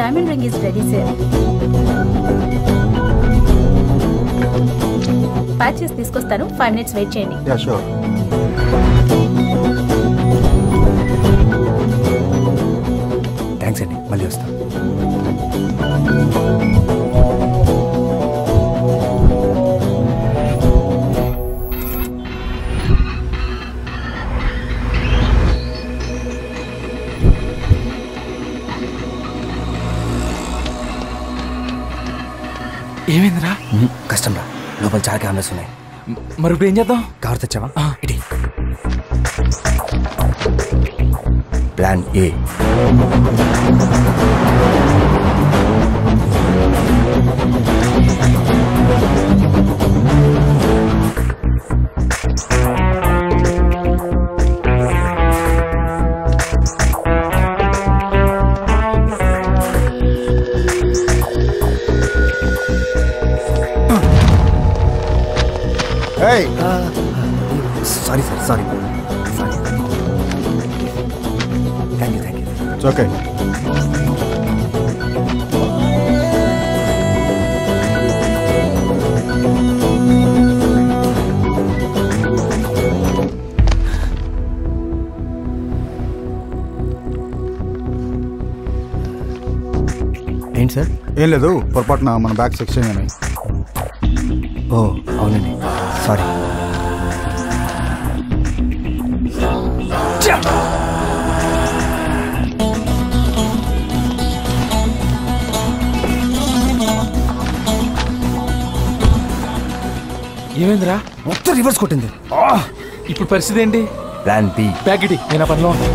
Diamond ring is ready sir pack చేసి తీసుకొస్తాను five minutes wait చేయండి. ఏమైందిరా? కష్టం రా. లోపల చాలా కెమెరాస్ ఉన్నాయి. మరి ఇప్పుడు ఏం చేద్దాం? కవర్ తెచ్చావా. ఇటీ plan A. Sorry sir sorry sorry thank you thank you okay ఏంటి సార్ ఏం లేదు పొరపాటున మన బ్యాగ్స్ ఎక్స్చేంజ్ అని. ఓ అవునండి. సారీ. ఏమైందిరా? మొత్తం రివర్స్ కొట్టింది. ఇప్పుడు పరిస్థితి ఏంటి? ప్లాన్ బి ప్యాకెట్ నేను పనిలో ఉన్నా.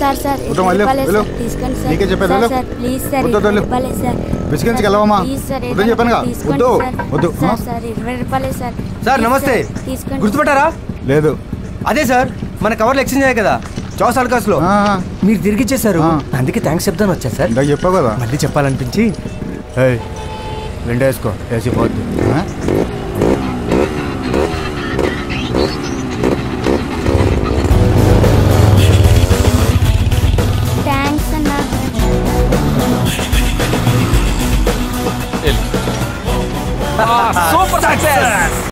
సార్ సార్ తీసుకోండి సార్. నీకే చెప్పేది, వెళ్ళు. Sir please sir. ఇవ్వలే సార్. బిస్కెట్స్కి వెళ్ళవమ్మా? వద్దని వద్దు. వద్దు. ఇరవై రూపాయలే సార్ సార్ నమస్తే. తీసుకోండి. గుర్తుపట్టారా? లేదు. అదే సార్ మన కవర్లు ఎక్స్చేంజ్ అయ్యాయి కదా చాస్ అల్కాస్లో ఆ, మీరు తిరిగి ఇచ్చేసారు. అందుకే థ్యాంక్స్ చెప్తాను వచ్చా సార్. చెప్పావు కదా. మళ్ళీ చెప్పాలనిపించి. ఏయ్ విండో వేసుకో ఏసీ 啊舒服才对